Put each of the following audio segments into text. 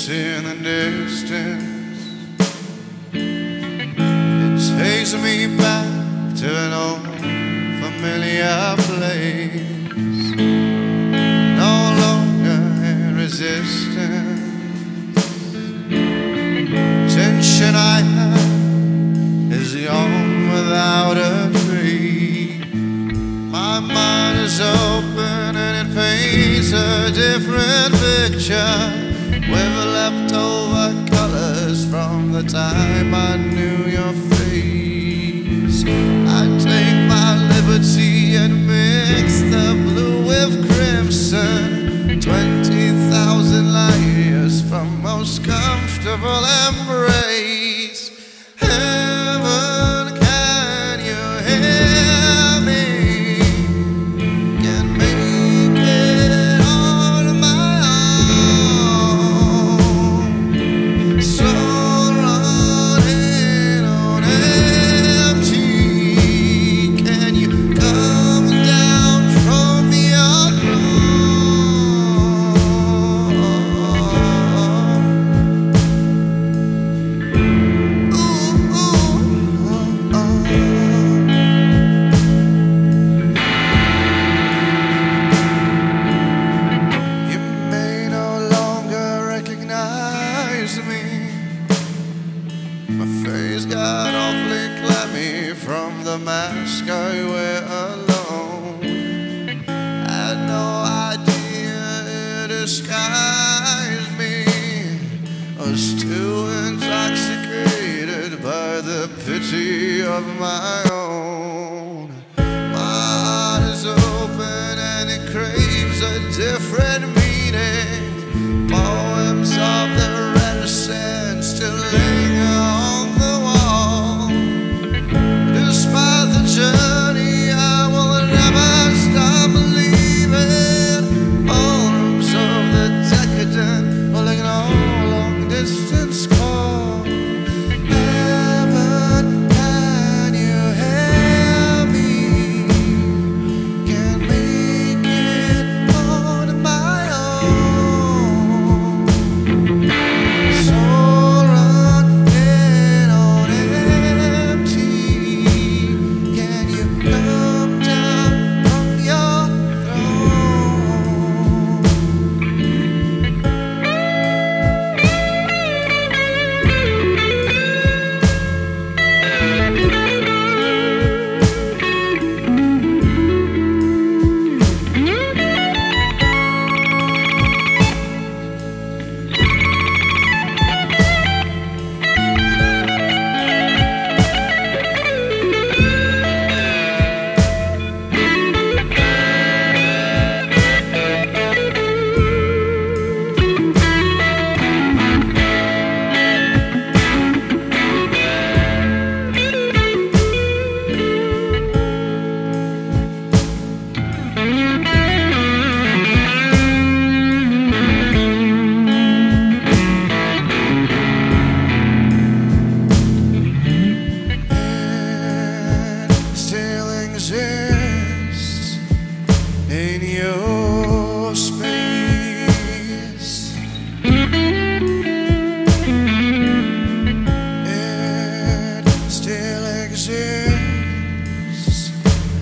footsteps in the distance. It takes me back to an old familiar place. No longer in resistance. Tension I have is gone without a trace. My mind is open and it paints a different picture leftover colors from the time I knew your face. I take my liberty and mix the blue with crimson. Recognize me. My face got awfully clammy from the mask I wear alone. Had no idea it disguised me. I was too intoxicated by the pity of my own. My heart is open and it craves a different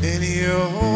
In your